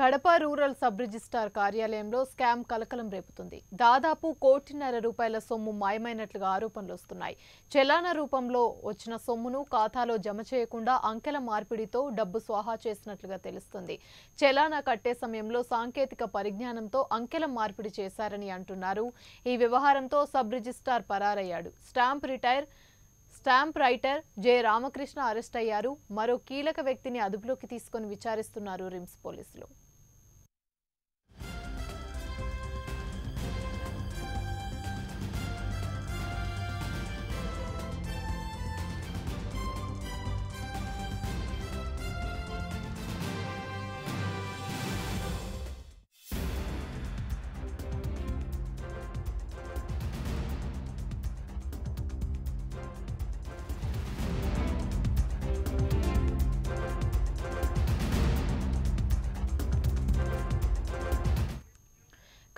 Kadapa rural sub registrar కార్యాలయంలో scam కలకలం రేపుతుంది. దాదాపు కోటిన్నర రూపాయల సొమ్ము మాయమైనట్లుగా ఆరోపణలు వస్తున్నాయి. చెలాన రూపంలో వచ్చిన సొమ్మును ఖాతాలో జమ చేయకుండా అంకెల మార్పిడితో డబ్బు స్వాహా చేసినట్లుగా తెలుస్తుంది. చెలానా కట్టే సమయంలో సాంకేతిక పరిజ్ఞానంతో అంకెల మార్పిడి చేశారని అంటున్నారు. ఈ వ్యవహారంతో sub registrar పరారయ్యాడు. Stamp retire stamp writer J Ramakrishna arrest అయ్యారు. మరో కీలక వ్యక్తిని అదుపులోకి తీసుకొని విచారిస్తున్నారు రిమ్స్ పోలీసులు.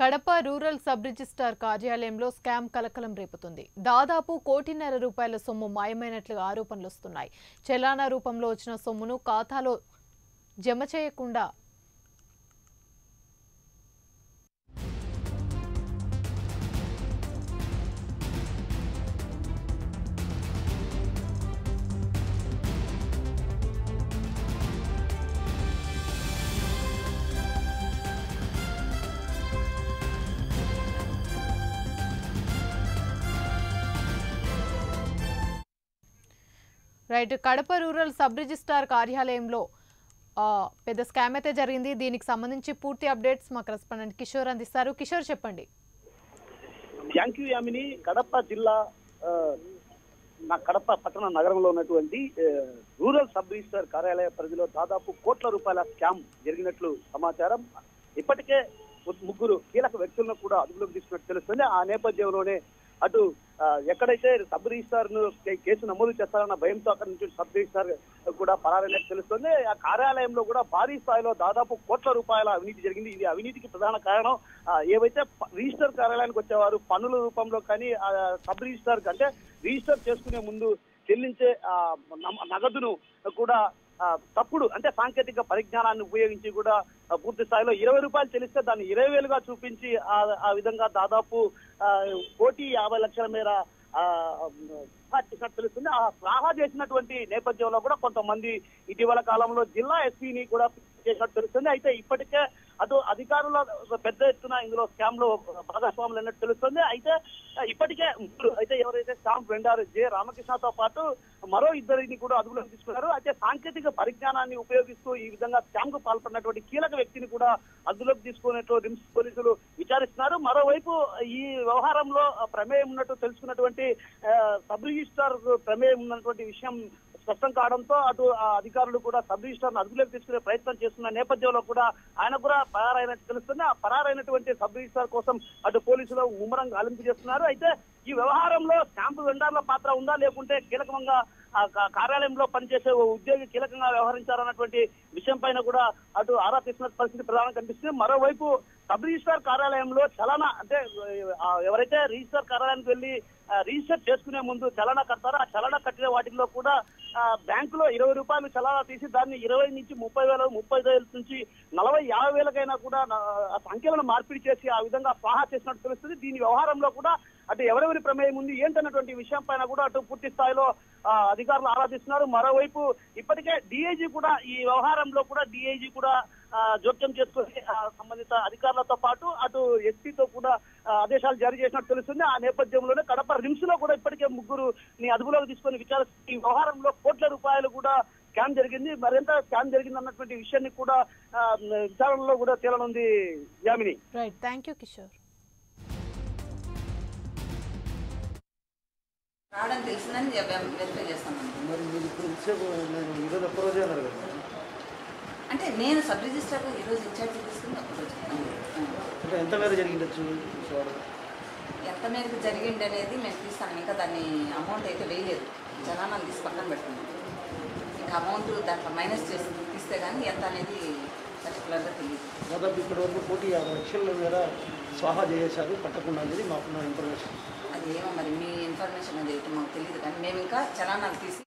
కడప రూరల్ సబ్ రిజిస్ట్రార్ కార్యాలయంలో స్కామ్ కలకలం రేపుతుంది. దాదాపు కోటిన్నర రూపాయల సొమ్ము మాయమైనట్లుగా ఆరోపణలు వస్తున్నాయి చెలానా రూపంలో వచ్చిన సొమ్మును ఖాతాలో జమ చేయకుండా right. Kadapa rural sub registrar కార్యాలయంలో పెద్ద స్కామ్ అయితే జరిగింది. దీనికి సంబంధించి పూర్తి అప్డేట్స్ మా కరెస్పాండెంట్ కిషోర్ అందిస్తారు. కిషోర్ చెప్పండి. Thank you Yamini. కడప జిల్లా నా కడప పట్టణ నగరంలో ఉన్నటువంటి రూరల్ సబ్ రిజిస్టర్ కార్యాలయ పరిధిలో దాదాపు కోట్ల రూపాయల స్కామ్ జరిగినట్లు సమాచారం. ఇప్పటికే ముగ్గురు కీలక వ్యక్తులను కూడా అదుపులోకి తీసుకున్నట్టు తెలుస్తుంది. ఆ నేపథ్యంలోనే అటు ఎక్కడైతే సబ్ రిజిస్టార్ను కేసు నమోదు చేస్తారన్న భయంతో అక్కడి నుంచి సబ్ రిజిస్టార్ కూడా పరారైనట్టు తెలుస్తుంది. ఆ కార్యాలయంలో కూడా భారీ స్థాయిలో దాదాపు కోట్ల రూపాయల అవినీతి జరిగింది. ఇది అవినీతికి ప్రధాన కారణం. ఏవైతే రిజిస్టర్ కార్యాలయానికి వచ్చేవారు పన్నుల రూపంలో కానీ సబ్ రిజిస్టార్ అంటే రిజిస్టర్ చేసుకునే ముందు చెల్లించే నగదును కూడా తప్పుడు అంటే సాంకేతిక పరిజ్ఞానాన్ని ఉపయోగించి కూడా పూర్తి స్థాయిలో ఇరవై రూపాయలు చెల్లిస్తే దాన్ని ఇరవై వేలుగా చూపించి ఆ విధంగా దాదాపు కోటి యాభై లక్షల మేర చేసినట్టు తెలుస్తుంది ఆ స్వాహా చేసినటువంటి నేపథ్యంలో కూడా కొంతమంది ఇటీవల కాలంలో జిల్లా ఎస్పీని కూడా చేసినట్టు తెలుస్తుంది. అయితే ఇప్పటికే అటు అధికారుల పెద్ద ఎత్తున ఇందులో స్కామ్లో భాగస్వాములు అన్నట్టు తెలుస్తుంది. అయితే ఇప్పటికే ముగ్గురు అయితే ఎవరైతే స్టాంప్ వెండారు జె రామకృష్ణతో పాటు మరో ఇద్దరిని కూడా అదుపులోకి తీసుకున్నారు. అయితే సాంకేతిక పరిజ్ఞానాన్ని ఉపయోగిస్తూ ఈ విధంగా స్కామ్కు పాల్పడినటువంటి కీలక వ్యక్తిని కూడా అదుపులోకి తీసుకున్నట్టు రిమ్స్ పోలీసులు విచారిస్తున్నారు. మరోవైపు ఈ వ్యవహారంలో ప్రమేయం ఉన్నట్టు తెలుసుకున్నటువంటి సబ్ రిజిస్టార్ ప్రమేయం ఉన్నటువంటి విషయం స్పష్టం కావడంతో అటు అధికారులు కూడా సబ్ రిజిస్టర్ అదుపులోకి తీసుకునే ప్రయత్నం చేస్తున్న నేపథ్యంలో కూడా ఆయన కూడా పరారైనట్టు తెలుస్తుంది ఆ పరారైనటువంటి సబ్ రిజిస్టర్ కోసం అటు పోలీసులు ముమ్మరం గాలింపు చేస్తున్నారు. అయితే ఈ వ్యవహారంలో స్టాంపు వెండార్ల పాత్ర ఉందా? లేకుంటే కీలకంగా కార్యాలయంలో పనిచేసే ఓ ఉద్యోగి కీలకంగా వ్యవహరించారన్నటువంటి విషయం పైన కూడా అటు ఆరా తీసిన పరిస్థితి ప్రధానంగా కనిపిస్తుంది. మరోవైపు సబ్ రిజిస్టార్ కార్యాలయంలో చలన అంటే ఎవరైతే రిజిస్టార్ కార్యాలయానికి వెళ్ళి రిజిస్టర్ చేసుకునే ముందు చలన కడతారో ఆ చలన కట్టిన వాటిల్లో కూడా బ్యాంకులో ఇరవై రూపాయలు చలానా తీసి దాన్ని ఇరవై నుంచి ముప్పై వేల ముప్పై వేల నుంచి నలభై యాభై వేలకైనా కూడా ఆ సంఖ్యలను మార్పిడి చేసి ఆ విధంగా స్వాహా చేసినట్టు తెలుస్తుంది. దీని వ్యవహారంలో కూడా అటు ఎవరెవరి ప్రమేయం ఉంది ఏంటన్నటువంటి విషయం పైన కూడా అటు పూర్తి స్థాయిలో అధికారులు ఆరాధిస్తున్నారు. మరోవైపు ఇప్పటికే డిఐజీ కూడా ఈ వ్యవహారంలో కూడా డిఐజీ కూడా జోక్యం చేసుకుని ఆ, సంబంధిత అధికారులతో పాటు అటు ఎస్పీతో కూడా ఆదేశాలు జారీ చేసినట్టు తెలుస్తుంది. ఆ నేపథ్యంలోనే కడప రిమ్స్లో కూడా ఇప్పటికే ముగ్గురు ని అదుపులోకి తీసుకొని విచారిస్తున్న ఈ వ్యవహారంలో రూపాయలు కూడా స్కామ్ జరిగింది. మరింత స్కామ్ జరిగింది అన్నటువంటి విషయాన్ని కూడా విచారణలో కూడా తేలనుంది Yamini. Right thank you Kishore రావడం తెలిసిందని వెరిఫై అంటే నేను సబ్ రిజిస్టర్గా ఈరోజు ఇన్ఛార్జ్ అంటే ఎంత మేర జరిగిండొచ్చు చూడడం ఎంత మేరకు జరిగింది అనేది మేము తీస్తాం. ఇంకా దాన్ని అమౌంట్ అయితే వేయలేదు. జనాలను తీసి పక్కన పెట్టుకున్నాం ఇంకా అమౌంట్ దాంట్లో మైనస్ చేసి తీస్తే కానీ ఎంత అనేది పర్టికులర్గా తెలియదు. దాదాపు ఇప్పటి వరకు కోటి యాభై లక్షల మేర స్వాహా చేసేశారు పట్టకుండా అనేది మాకున్న ఇన్ఫర్మేషన్ అది ఏమో మరి మీ ఇన్ఫర్మేషన్ అది మాకు తెలియదు కానీ మేము ఇంకా చలానాలు తీసి